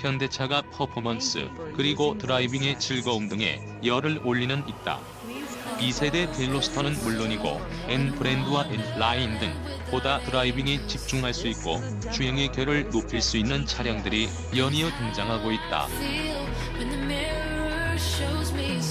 현대차가 퍼포먼스 그리고 드라이빙의 즐거움 등에 열을 올리고 있다. 2세대 벨로스터는 물론이고 N 브랜드와 N 라인 등 보다 드라이빙에 집중할 수 있고 주행의 결을 높일 수 있는 차량들이 연이어 등장하고 있다.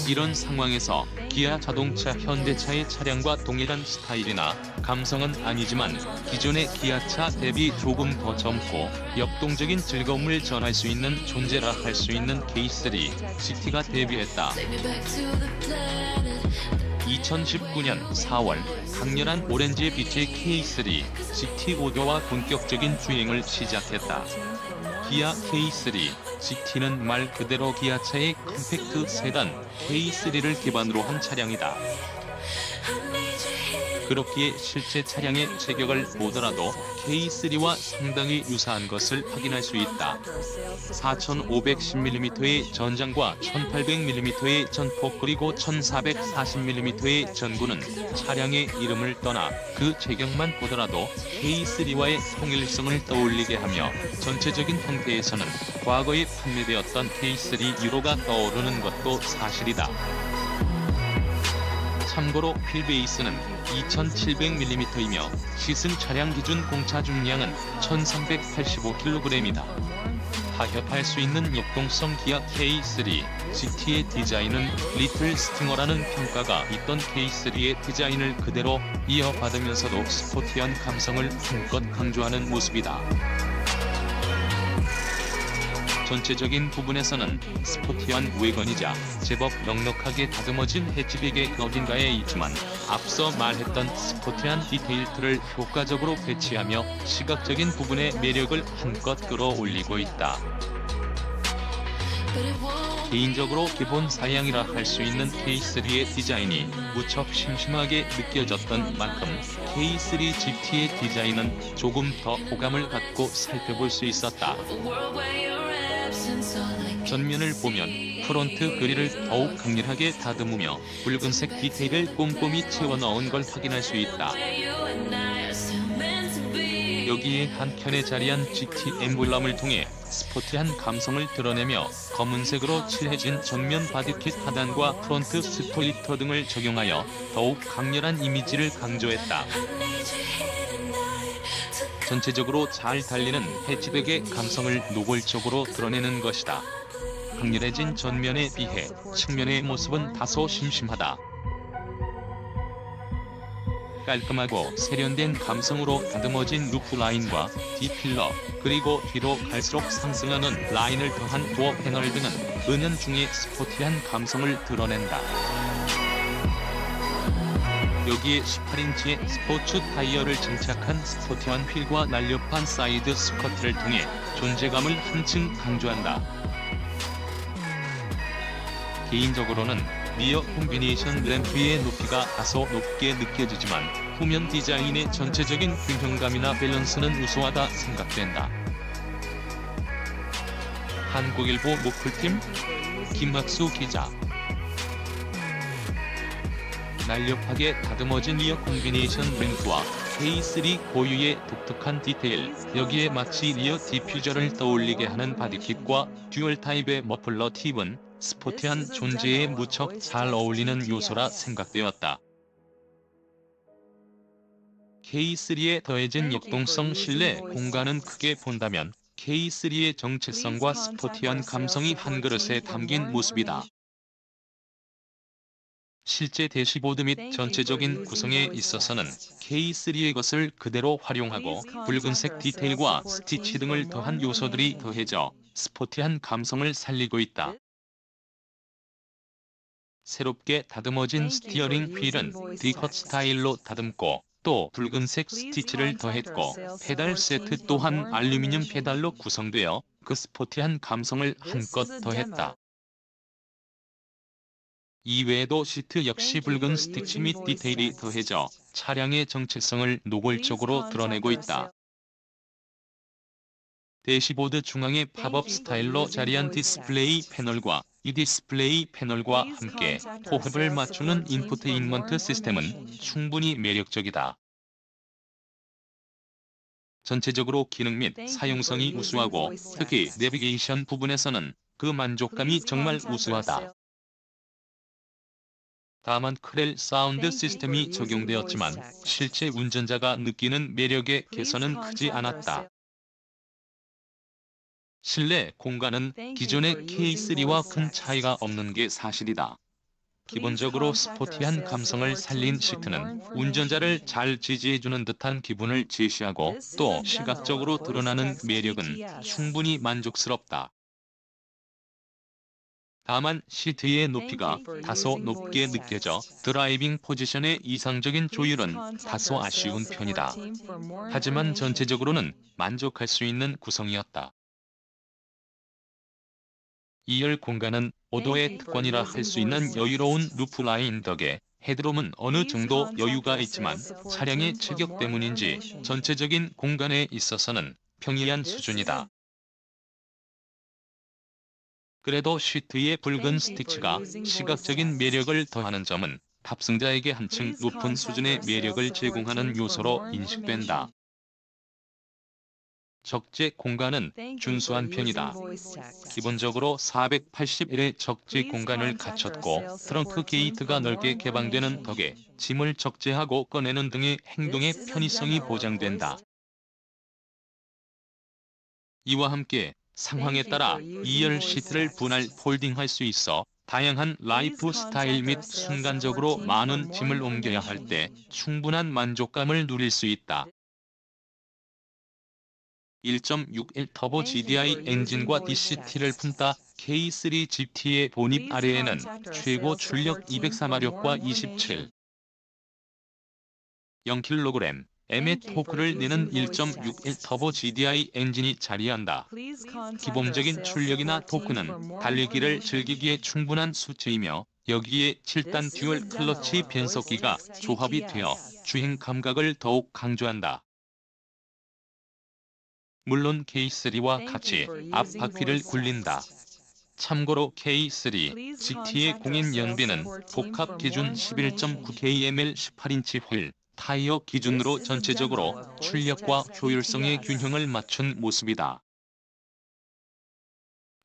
이런 상황에서 기아 자동차 현대차의 차량과 동일한 스타일이나 감성은 아니지만 기존의 기아차 대비 조금 더 젊고 역동적인 즐거움을 전할 수 있는 존재라 할 수 있는 K3 GT가 데뷔했다. 2019년 4월 강렬한 오렌지의 빛의 K3 GT 5도와 본격적인 주행을 시작했다. 기아 K3 GT는 말 그대로 기아차의 컴팩트 세단 K3를 기반으로 한 차량이다. 그렇기에 실제 차량의 체격을 보더라도 K3와 상당히 유사한 것을 확인할 수 있다. 4510mm의 전장과 1800mm의 전폭 그리고 1440mm의 전구는 차량의 이름을 떠나 그 체격만 보더라도 K3와의 통일성을 떠올리게 하며 전체적인 형태에서는 과거에 판매되었던 K3 유로가 떠오르는 것도 사실이다. 참고로 휠베이스는 2700mm이며 시승 차량 기준 공차 중량은 1385kg이다. 타협할 수 있는 역동성 기아 K3 GT의 디자인은 리틀 스팅어라는 평가가 있던 K3의 디자인을 그대로 이어받으면서도 스포티한 감성을 한껏 강조하는 모습이다. 전체적인 부분에서는 스포티한 외건이자 제법 넉넉하게 다듬어진 해치백의 어딘가에 있지만 앞서 말했던 스포티한 디테일들을 효과적으로 배치하며 시각적인 부분의 매력을 한껏 끌어올리고 있다. 개인적으로 기본 사양이라 할 수 있는 K3의 디자인이 무척 심심하게 느껴졌던 만큼 K3 GT의 디자인은 조금 더 호감을 갖고 살펴볼 수 있었다. 전면을 보면 front 그릴을 더욱 강렬하게 다듬으며 붉은색 디테일을 꼼꼼히 채워 넣은 걸 확인할 수 있다. 여기에 한켠에 자리한 GT 엠블럼을 통해 스포티한 감성을 드러내며 검은색으로 칠해진 전면 body kit 하단과 front spoiler 등을 적용하여 더욱 강렬한 이미지를 강조했다. 전체적으로 잘 달리는 해치백의 감성을 노골적으로 드러내는 것이다. 강렬해진 전면에 비해 측면의 모습은 다소 심심하다. 깔끔하고 세련된 감성으로 다듬어진 루프 라인과 D필러, 그리고 뒤로 갈수록 상승하는 라인을 더한 도어 패널 등은 은연 중에 스포티한 감성을 드러낸다. 여기에 18인치의 스포츠 타이어를 장착한 스포티한 휠과 날렵한 사이드 스커트를 통해 존재감을 한층 강조한다. 개인적으로는 rear combination lamp의 높이가 다소 높게 느껴지지만 후면 디자인의 전체적인 균형감이나 밸런스는 우수하다 생각된다. 한국일보 모클팀 김학수 기자 날렵하게 다듬어진 rear combination lamp와 K3 고유의 독특한 디테일, 여기에 마치 rear diffuser를 떠올리게 하는 body kit과 dual 타입의 머플러 팁은 스포티한 존재에 무척 잘 어울리는 요소라 생각되었다. K3에 더해진 역동성 실내 공간은 크게 본다면 K3의 정체성과 스포티한 감성이 한 그릇에 담긴 모습이다. 실제 대시보드 및 전체적인 구성에 있어서는 K3의 것을 그대로 활용하고 붉은색 디테일과 스티치 등을 더한 요소들이 더해져 스포티한 감성을 살리고 있다. 새롭게 다듬어진 steering wheel은 D-cut 스타일로 다듬고 또 붉은색 스티치를 더했고 페달 세트 또한 알루미늄 페달로 구성되어 그 스포티한 감성을 한껏 더했다. 이외에도 시트 역시 붉은 스티치 및 디테일이 더해져 차량의 정체성을 노골적으로 드러내고 있다. 대시보드 중앙에 팝업 스타일로 자리한 디스플레이 패널과 이 디스플레이 패널과 함께 호흡을 맞추는 인포테인먼트 시스템은 충분히 매력적이다. 전체적으로 기능 및 사용성이 우수하고 특히 내비게이션 부분에서는 그 만족감이 정말 우수하다. 다만 크렐 사운드 시스템이 적용되었지만 실제 운전자가 느끼는 매력의 개선은 크지 않았다. 실내 공간은 기존의 K3와 큰 차이가 없는 게 사실이다. 기본적으로 스포티한 감성을 살린 시트는 운전자를 잘 지지해주는 듯한 기분을 제시하고 또 시각적으로 드러나는 매력은 충분히 만족스럽다. 다만 시트의 높이가 다소 높게 느껴져 드라이빙 포지션의 이상적인 조율은 다소 아쉬운 편이다. 하지만 전체적으로는 만족할 수 있는 구성이었다. 2열 공간은 오도의 특권이라 할 수 있는 여유로운 roof line 덕에 headroom은 어느 정도 여유가 있지만 차량의 체격 때문인지 전체적인 공간에 있어서는 평이한 수준이다. 그래도 시트의 붉은 스티치가 시각적인 매력을 더하는 점은 탑승자에게 한층 높은 수준의 매력을 제공하는 요소로 인식된다. 적재 공간은 준수한 편이다. 기본적으로 481의 적재 공간을 갖췄고 트렁크 게이트가 넓게 개방되는 덕에 짐을 적재하고 꺼내는 등의 행동의 편의성이 보장된다. 이와 함께 상황에 따라 2열 시트를 분할 folding할 수 있어 다양한 라이프 스타일 및 순간적으로 많은 짐을 옮겨야 할 때 충분한 만족감을 누릴 수 있다. 1.61 터보 GDI 엔진과 DCT를 품다 K3 GT의 보닛 아래에는 최고 출력 204마력과 27 0kg M의 토크를 내는 1.6L 터보 GDI 엔진이 자리한다. 기본적인 출력이나 토크는 달리기를 즐기기에 충분한 수치이며 여기에 7단 듀얼 클러치 변속기가 조합이 되어 주행 감각을 더욱 강조한다. 물론 K3와 같이 앞바퀴를 굴린다. 참고로 K3 GT의 공인 연비는 복합 기준 11.9kml 18인치 휠 타이어 기준으로 전체적으로 출력과 효율성의 균형을 맞춘 모습이다.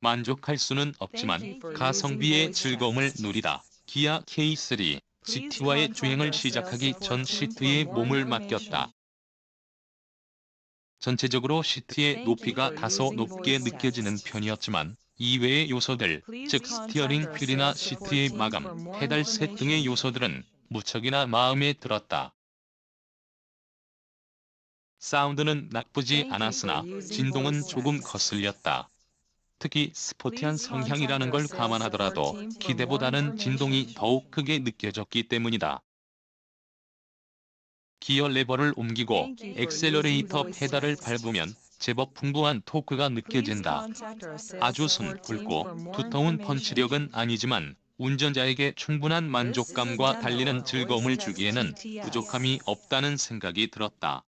만족할 수는 없지만 가성비의 즐거움을 누리다. 기아 K3 GT와의 주행을 시작하기 전 시트에 몸을 맡겼다. 전체적으로 시트의 높이가 다소 높게 느껴지는 편이었지만 이외의 요소들, 즉 스티어링 휠이나 시트의 마감, 페달 셋 등의 요소들은 무척이나 마음에 들었다. 사운드는 나쁘지 않았으나 진동은 조금 거슬렸다. 특히 스포티한 성향이라는 걸 감안하더라도 기대보다는 진동이 더욱 크게 느껴졌기 때문이다. 기어 레버를 옮기고 엑셀러레이터 페달을 밟으면 제법 풍부한 토크가 느껴진다. 아주 순, 굵고 두터운 펀치력은 아니지만 운전자에게 충분한 만족감과 달리는 즐거움을 주기에는 부족함이 없다는 생각이 들었다.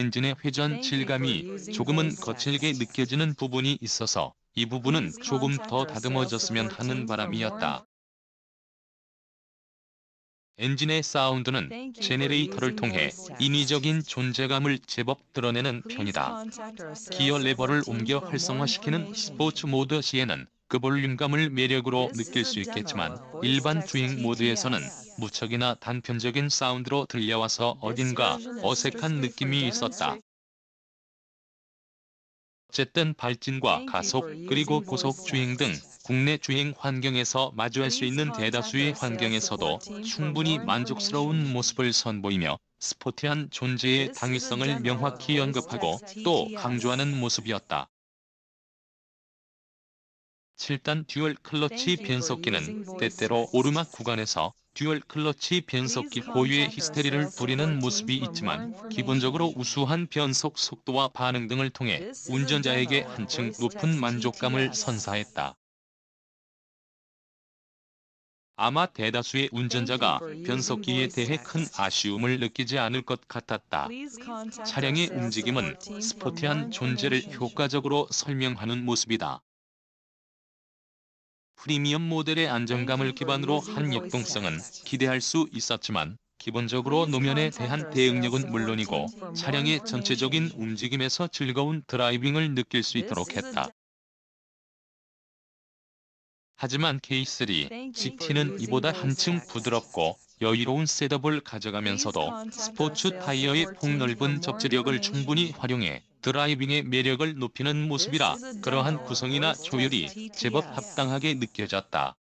엔진의 회전 질감이 조금은 거칠게 느껴지는 부분이 있어서 이 부분은 조금 더 다듬어졌으면 하는 바람이었다. 엔진의 사운드는 제네레이터를 통해 인위적인 존재감을 제법 드러내는 편이다. 기어 레버를 옮겨 활성화시키는 스포츠 모드 시에는 그 볼륨감을 매력으로 느낄 수 있겠지만 일반 주행 모드에서는 무척이나 단편적인 사운드로 들려와서 어딘가 어색한 느낌이 있었다. 어쨌든 발진과 가속 그리고 고속 주행 등 국내 주행 환경에서 마주할 수 있는 대다수의 환경에서도 충분히 만족스러운 모습을 선보이며 스포티한 존재의 당위성을 명확히 언급하고 또 강조하는 모습이었다. 7단 듀얼 클러치 변속기는 때때로 오르막 구간에서 듀얼 클러치 변속기 고유의 히스테리를 부리는 모습이 있지만 기본적으로 우수한 변속 속도와 반응 등을 통해 운전자에게 한층 높은 만족감을 선사했다. 아마 대다수의 운전자가 변속기에 대해 큰 아쉬움을 느끼지 않을 것 같았다. 차량의 움직임은 스포티한 존재를 효과적으로 설명하는 모습이다. 프리미엄 모델의 안정감을 기반으로 한 역동성은 기대할 수 있었지만 기본적으로 노면에 대한 대응력은 물론이고 차량의 전체적인 움직임에서 즐거운 드라이빙을 느낄 수 있도록 했다. 하지만 K3 GT는 이보다 한층 부드럽고 여유로운 셋업을 가져가면서도 스포츠 타이어의 폭넓은 접지력을 충분히 활용해 드라이빙의 매력을 높이는 모습이라 그러한 구성이나 조율이 제법 합당하게 느껴졌다.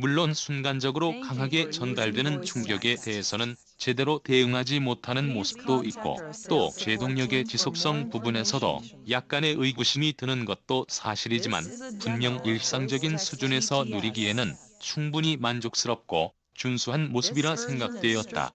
물론 순간적으로 강하게 전달되는 충격에 대해서는 제대로 대응하지 못하는 모습도 있고 또 제동력의 지속성 부분에서도 약간의 의구심이 드는 것도 사실이지만 분명 일상적인 수준에서 누리기에는 충분히 만족스럽고 준수한 모습이라 생각되었다.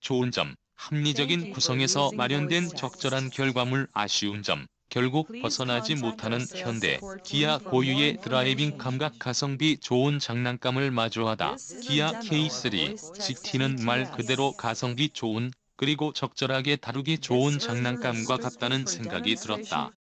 좋은 점, 합리적인 구성에서 마련된 적절한 결과물 아쉬운 점, 결국 벗어나지 못하는 현대, 기아 고유의 드라이빙 감각 가성비 좋은 장난감을 마주하다. 기아 K3 GT는 말 그대로 가성비 좋은 그리고 적절하게 다루기 좋은 장난감과 같다는 생각이 들었다.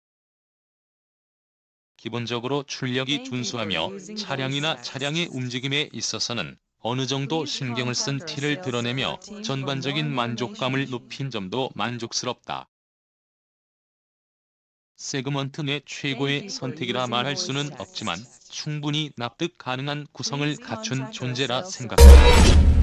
기본적으로 출력이 준수하며 차량이나 차량의 움직임에 있어서는 어느 정도 신경을 쓴 티를 드러내며 전반적인 만족감을 높인 점도 만족스럽다. 세그먼트 내 최고의 선택이라 말할 수는 없지만 충분히 납득 가능한 구성을 갖춘 존재라 생각한다.